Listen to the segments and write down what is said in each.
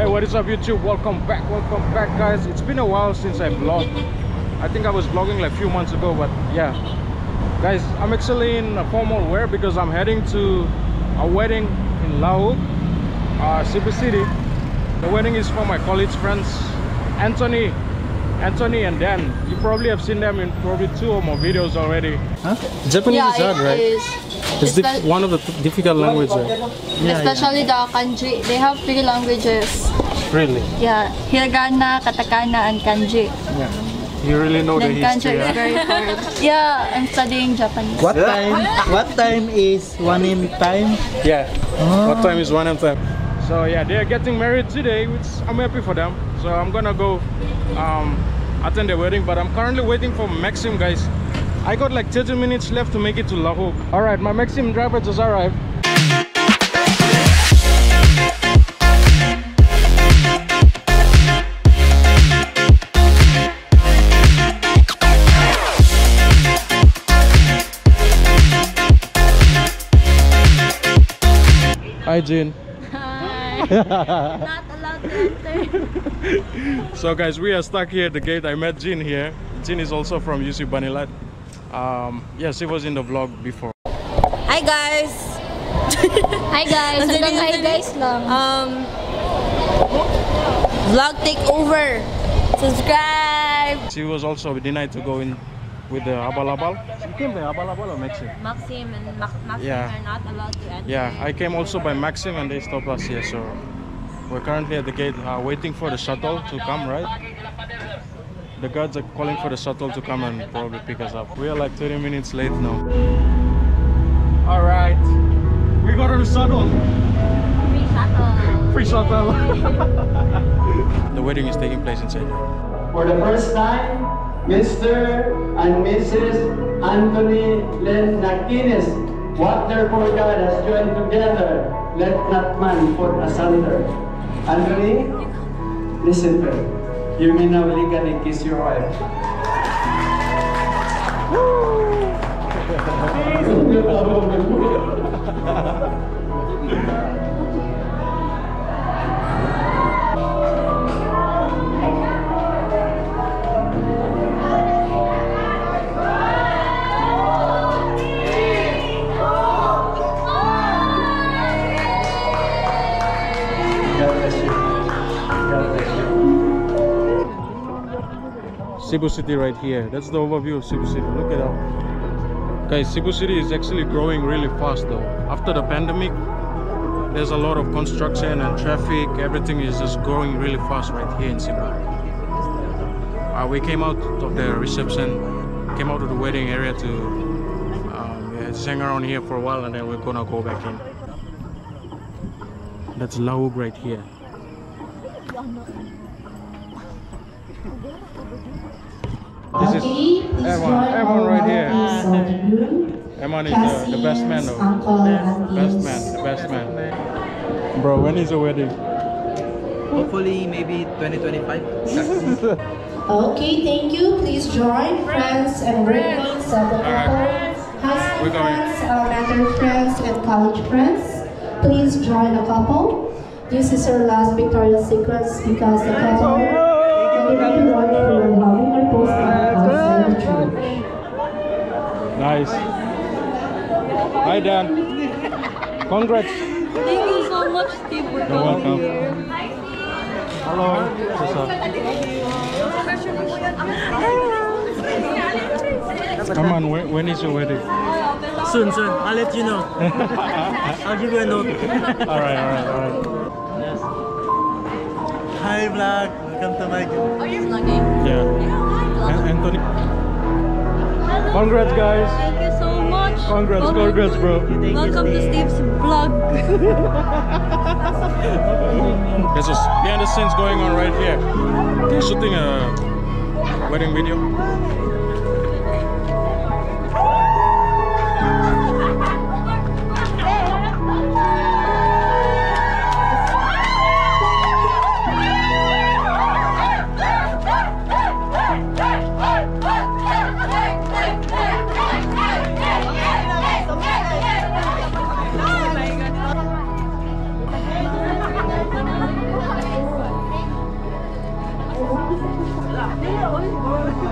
Hey, what is up YouTube? Welcome back, welcome back guys. It's been a while since I vlogged. I think I was vlogging like a few months ago, but yeah. Guys, I'm actually in a formal wear because I'm heading to a wedding in Lauk, uh, City. The wedding is for my college friends, Anthony, Anthony and Den. You probably have seen them in probably two or more videos already. Huh? Japanese yeah, is hard, it right? is. It's dif- Espe- one of the difficult languages. Yeah, especially the kanji. They have three languages. Really? Yeah, hiragana, katakana, and kanji. Yeah. You really know then the kanji history. is huh? very hard. yeah, I'm studying Japanese. What time? What time is one in time? Yeah. Oh. What time is one and time? So yeah, they're getting married today, which I'm happy for them. So I'm gonna go um, attend the wedding, but I'm currently waiting for Maxim, guys. I got like 30 minutes left to make it to Lahore. All right, my Maxim driver just arrived. Hi, Jin. Hi. Not allowed to enter. So guys, we are stuck here at the gate. I met Jin here. Jin is also from UC Banilad. Um, yes, he was in the vlog before. Hi guys! Hi guys. Ang Hanggang dali, hi guys lang. Um, vlog takeover! Subscribe! She was also denied to go in with the habal-habal. She came by habal-habal or Maxim? Maxim and Max Maxim Yeah. are not allowed to enter. Yeah, I came also by Maxim and they stopped us here. So we're currently at the gate uh, waiting for the shuttle to come, right? The guards are calling for the shuttle to come and probably pick us up. We are like 30 minutes late now. All right, we got on the shuttle. Free shuttle. Free shuttle. the wedding is taking place inside. For the first time, Mr. and Mrs. Anthony Len Nakines. What therefore God has joined together, let not man put asunder. Anthony, listen to it. You may now legally kiss your wife. God Cebu City right here. That's the overview of Cebu City. Look at that. Guys, Cebu City is actually growing really fast though. After the pandemic, there's a lot of construction and traffic. Everything is just growing really fast right here in Cebu. Uh, we came out of the reception, came out of the wedding area to um, yeah, hang around here for a while and then we're gonna go back in. That's Laug right here. This is Okay, please Evan, Evan all right here. relatives of the groom, Eman is the, the best man cousins, though. uncle, Best man, the best man. Bro, when is the wedding? Hopefully, maybe 2025. Okay, thank you. Please join friends and workmates of the couple, We're husband going. friends, elementary friends, and college friends. Please join the couple. This is our last Victoria's Secrets because the couple Nice. Hi Den. Congrats. Thank you so much, Steve. for You're coming. welcome. Hello. What's up? Come on, when, when is your wedding? Soon, soon. I'll let you know. I'll give you a note. alright, alright, alright. Hi, vlog. Welcome to my. Oh, you're vlogging? Yeah. An- Anthony. Congrats guys. Thank you so much. Congrats, Welcome congrats to- bro. Thank you, Welcome to Steve's vlog. There's a behind the scenes going on right here. They're shooting a wedding video.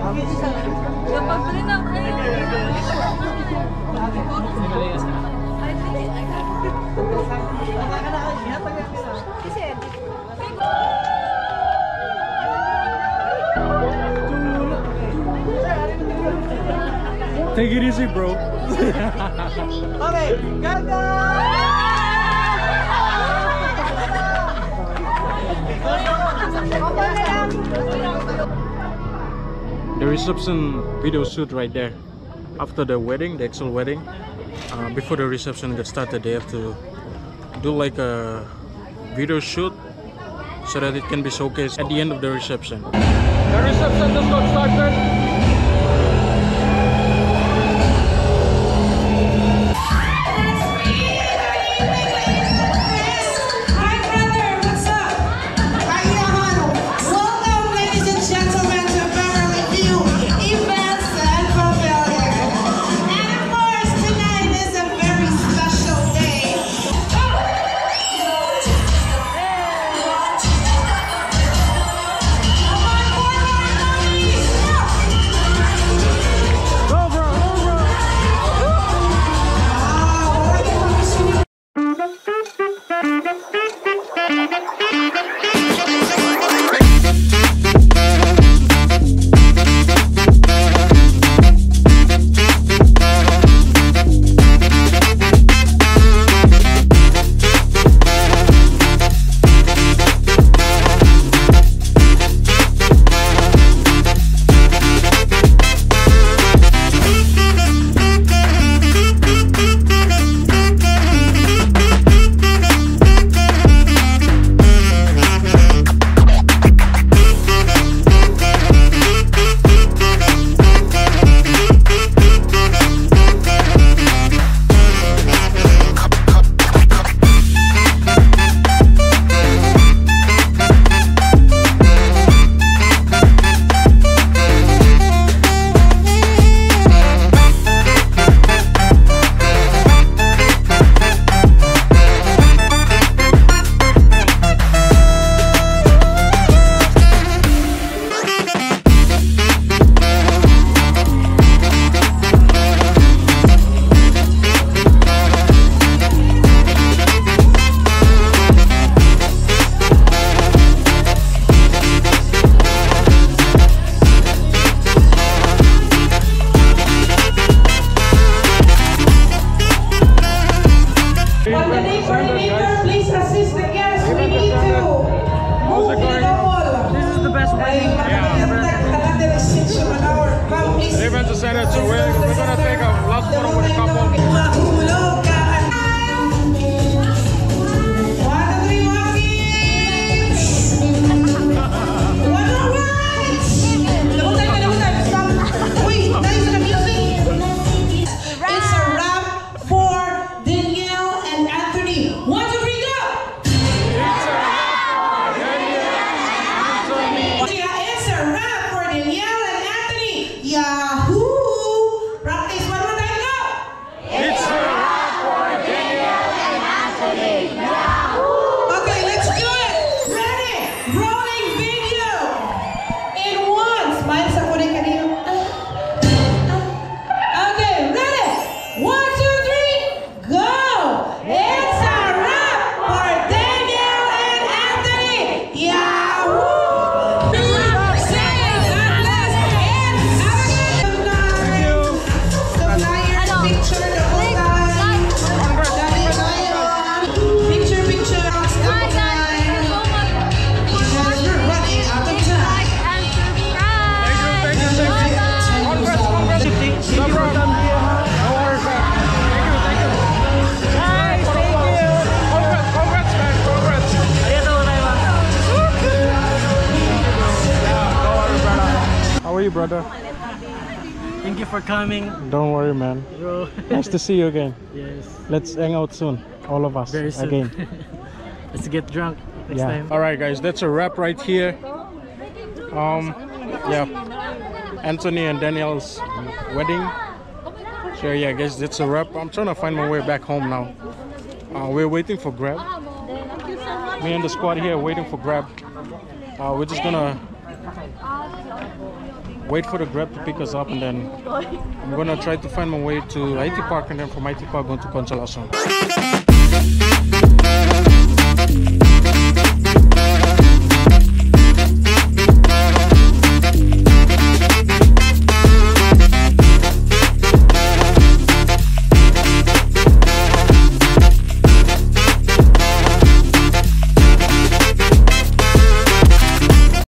Take it easy, bro. okay, The reception video shoot right there. After the wedding, the actual wedding, uh, before the reception gets started, they have to do like a video shoot so that it can be showcased at the end of the reception. The reception just got started. Wrap are you, brother? Thank you for coming, Don't worry, man. bro. Nice to see you again. yes. Let's hang out soon, all of us Very soon. again. Let's get drunk next yeah. time. All right, guys, that's a wrap right here. Um, yeah, Anthony and Daniel's wedding. So yeah, guys, that's a wrap. I'm trying to find my way back home now. Uh, we're waiting for Grab. Me and the squad here waiting for Grab. Uh, we're just gonna wait for the grab to pick us up and then I'm gonna try to find my way to IT Park and then from IT Park going to Consolacion.